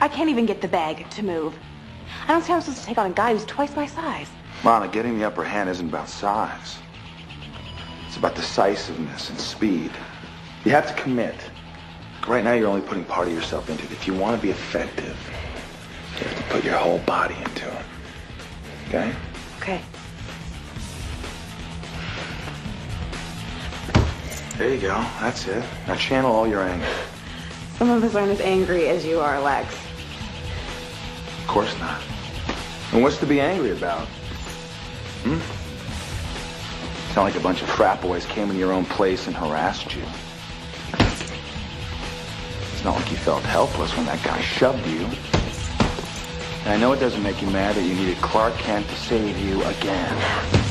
I can't even get the bag to move. I don't see how I'm supposed to take on a guy who's twice my size. Lana, getting the upper hand isn't about size. It's about decisiveness and speed. You have to commit. Right now, you're only putting part of yourself into it. If you want to be effective, you have to put your whole body into it. Okay? Okay. There you go. That's it. Now channel all your anger. Some of us aren't as angry as you are, Lex. Of course not. And what's to be angry about? Hmm? Sound like a bunch of frat boys came in your own place and harassed you. It's not like you felt helpless when that guy shoved you. And I know it doesn't make you mad that you needed Clark Kent to save you again.